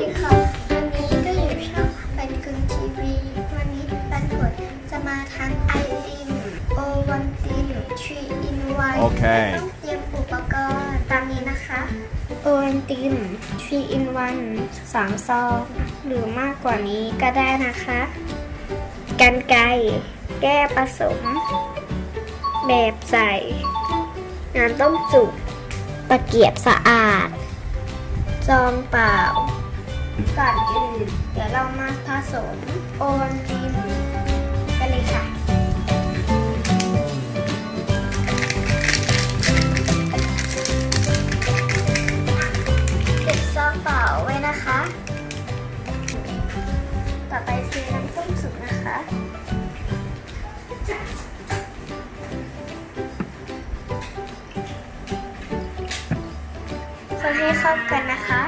ดีค่ะวันนี้ก็อยู่ช่องบันกึงทีวีวันนี้บันผลจะมาทานไอติมโอวันตีหรือทรีอินวันโอเคต้องเตรียมอุปกรณ์ตามนี้นะคะโอวันติมทรีอินวันสามซองหรือมากกว่านี้ก็ได้นะคะ กันไกรแก้ผสม แบบใส่น้ำต้มจุกตะเกียบสะอาดซองเปล่า ก่อนอื่นเดี๋ยวเรามาผสมโอวัลตินกันเลยค่ะปิดซองเปล่าไว้นะคะ ต่อไปคือน้ำส้มสุกนะคะคนให้เข้ากันนะคะ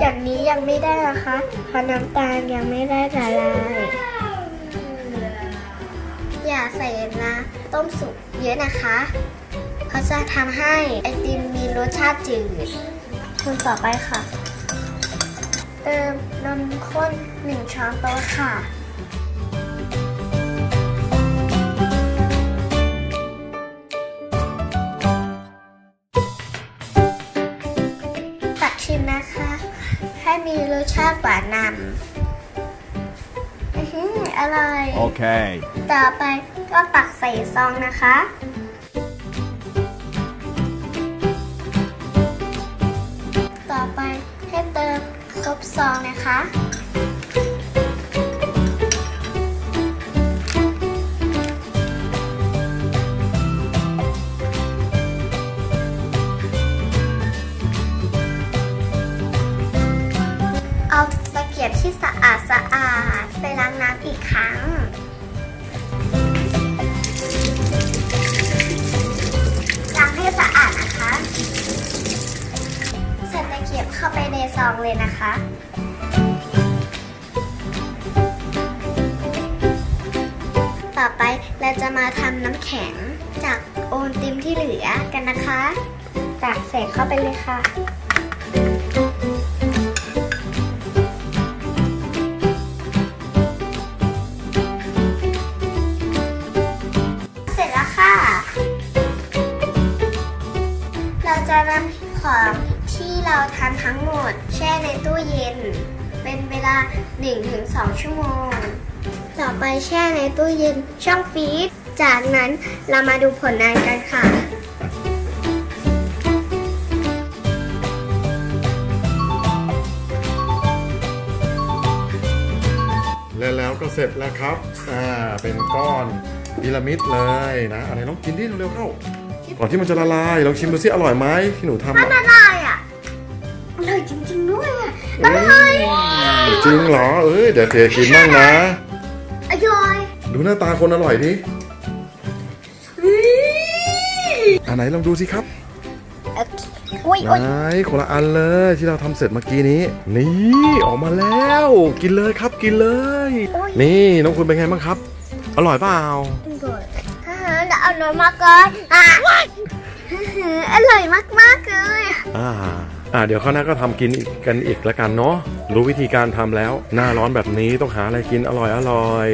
อย่างนี้ยังไม่ได้นะคะเพราะน้ำตาลยังไม่ได้ละลาย อย่าใส่น้ำต้มสุกเยอะนะคะเพราะจะทำให้ไอติมมีรสชาติจืดคนต่อไปค่ะ เติมนมข้นหนึ่งช้อนโต๊ะค่ะตักชิมนะคะ ให้มีรสชาติหวานนำอื้อหืออร่อย Okay. ต่อไปก็ตักใส่ซองนะคะต่อไปให้เติมครบซองนะคะ กียบที่สะอาดสะอาดไปล้างน้ำอีกครั้ง ล้างให้สะอาดนะคะใส่ตะเกียบเข้าไปในซองเลยนะคะต่อไปเราจะมาทำน้ำแข็งจากโอนติมที่เหลือกันนะคะตักใส่เข้าไปเลยค่ะ เราทำทั้งหมด แช่ในตู้เย็น เป็นเวลา 1-2 ชั่วโมง ต่อไปแช่ในตู้เย็นช่องฟรีซจากนั้นเรามาดูผลงานกันค่ะแล้วแล้วก็เสร็จแล้วครับ อ่า เป็นก้อนพีระมิดเลยนะ อะไรลองกินดิเร็วๆเข้า ก่อนที่มันจะละลาย ลองชิมดูสิอร่อยไหมที่หนูทำมันอะอร่อย อะอร่อยจริงเหรอเอ้ยเดี๋ยวเทกินบ้างนะ อร่อย ดูหน้าตาคนอร่อยดิอุ๊ยอันไหนลองดูสิครับโอเคอุ้ยไหอุ้ยนคนละอันเลยที่เราทำเสร็จเมื่อกี้นี้ นี่ออกมาแล้ว กินเลยครับกินเลยอุ๊ยนี่น้องคุณเป็นไงบ้างครับ อร่อยเปล่าอ่าแล้วเอาน้ำมาก่อนอะอร่อยมากๆเลยอ่า อ่าเดี๋ยวข้าวหน้าก็ทำกินอีกกันอีกละกันเนาะรู้วิธีการทำแล้ว หน้าร้อนแบบนี้ต้องหาอะไรกินอร่อยอร่อย